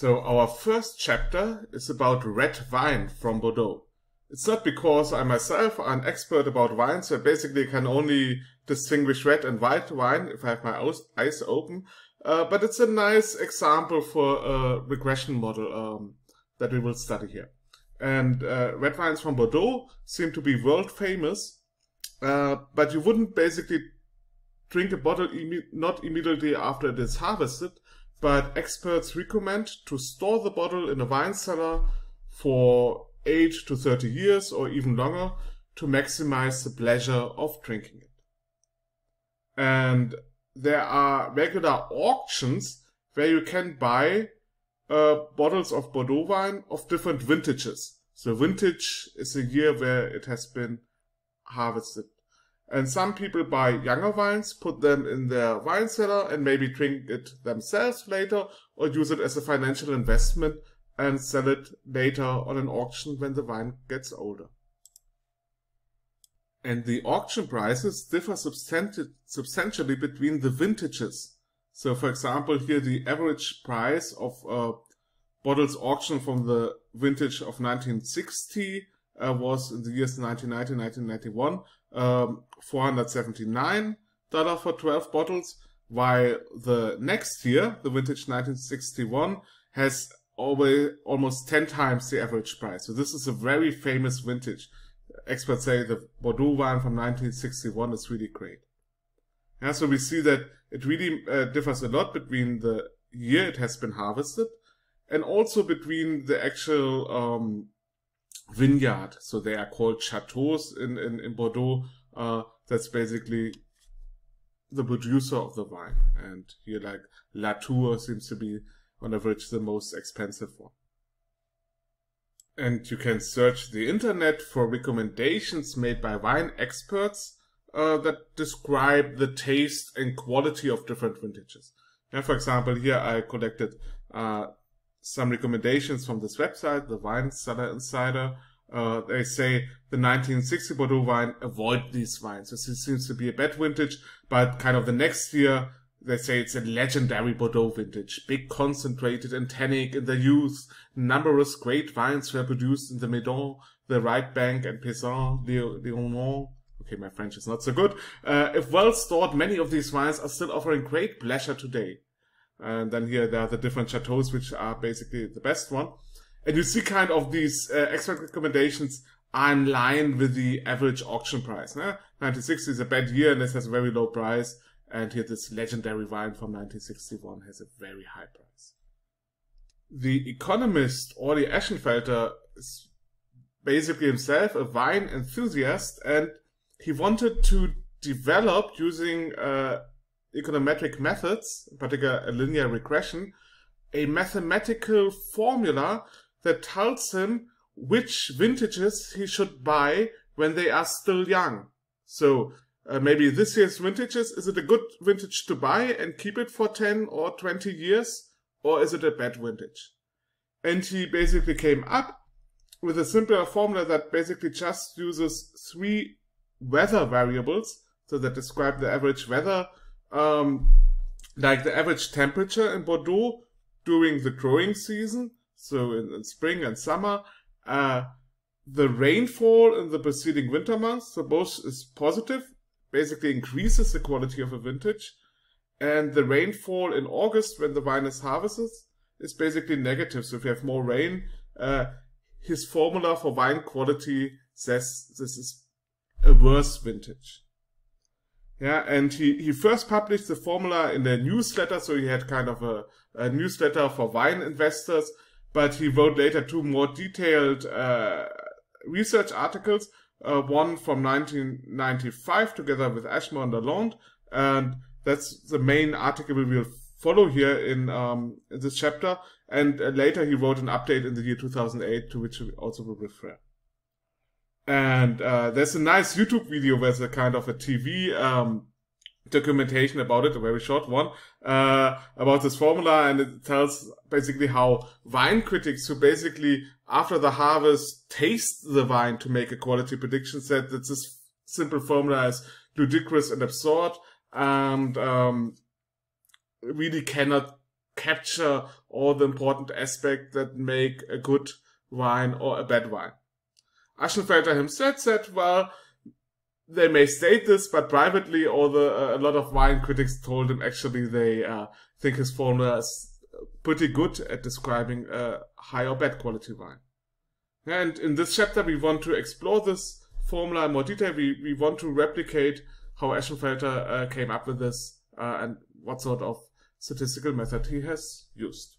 So our first chapter is about red wine from Bordeaux. It's not because I myself am an expert about wine, so I basically can only distinguish red and white wine if I have my eyes open. Uh, but it's a nice example for a regression model um, that we will study here. And uh, red wines from Bordeaux seem to be world famous, uh, but you wouldn't basically drink a bottle imme not immediately after it is harvested, but experts recommend to store the bottle in a wine cellar for 8 to 30 years or even longer to maximize the pleasure of drinking it. And there are regular auctions where you can buy uh, bottles of Bordeaux wine of different vintages. So vintage is a year where it has been harvested and some people buy younger wines, put them in their wine cellar, and maybe drink it themselves later, or use it as a financial investment and sell it later on an auction when the wine gets older. And the auction prices differ substantially between the vintages. So, for example, here the average price of uh, bottles auctioned from the vintage of 1960 uh, was in the years 1990 1991 um, $479 for 12 bottles, while the next year, the vintage 1961, has almost 10 times the average price. So this is a very famous vintage. Experts say the Bordeaux wine from 1961 is really great. Yeah, so we see that it really uh, differs a lot between the year it has been harvested and also between the actual um, vineyard. So they are called chateaus in, in, in Bordeaux. Uh, that's basically the producer of the wine. And here, like Latour seems to be on average the most expensive one. And you can search the internet for recommendations made by wine experts uh, that describe the taste and quality of different vintages. And for example, here I collected uh, some recommendations from this website, the Wine Cellar Insider. Uh, they say the 1960 Bordeaux wine, avoid these wines. This seems to be a bad vintage, but kind of the next year, they say it's a legendary Bordeaux vintage. Big concentrated and tannic in the youth. Numerous great wines were produced in the Médoc, the right bank and Pessac-Léognan. Okay, my French is not so good. Uh, if well stored, many of these wines are still offering great pleasure today. And then here there are the different chateaus, which are basically the best one. And you see kind of these uh, expert recommendations are in line with the average auction price. Né? 1960 is a bad year and this has a very low price. And here this legendary wine from 1961 has a very high price. The economist Orley Ashenfelter is basically himself a wine enthusiast and he wanted to develop using uh, econometric methods, in particular a linear regression, a mathematical formula that tells him which vintages he should buy when they are still young. So uh, maybe this year's vintages, is it a good vintage to buy and keep it for 10 or 20 years? Or is it a bad vintage? And he basically came up with a simpler formula that basically just uses three weather variables, so that describe the average weather um, like the average temperature in Bordeaux during the growing season, so in, in spring and summer, uh, the rainfall in the preceding winter months, so both is positive, basically increases the quality of a vintage, and the rainfall in August when the vine is harvested is basically negative. So if you have more rain, uh, his formula for wine quality says this is a worse vintage. Yeah, and he, he first published the formula in a newsletter, so he had kind of a, a newsletter for wine investors, but he wrote later two more detailed uh, research articles, uh, one from 1995 together with Ashmore and Lalonde, and that's the main article we will follow here in, um, in this chapter, and uh, later he wrote an update in the year 2008 to which we also will refer. And uh, there's a nice YouTube video there's a kind of a TV um, documentation about it, a very short one, uh, about this formula, and it tells basically how wine critics who basically after the harvest taste the wine to make a quality prediction said that this simple formula is ludicrous and absurd and um, really cannot capture all the important aspects that make a good wine or a bad wine. Ashenfelter himself said, well, they may state this, but privately, all the uh, a lot of wine critics told him actually they uh, think his formula is pretty good at describing a high or bad quality wine. And in this chapter, we want to explore this formula in more detail. We, we want to replicate how Ashenfelter uh, came up with this uh, and what sort of statistical method he has used.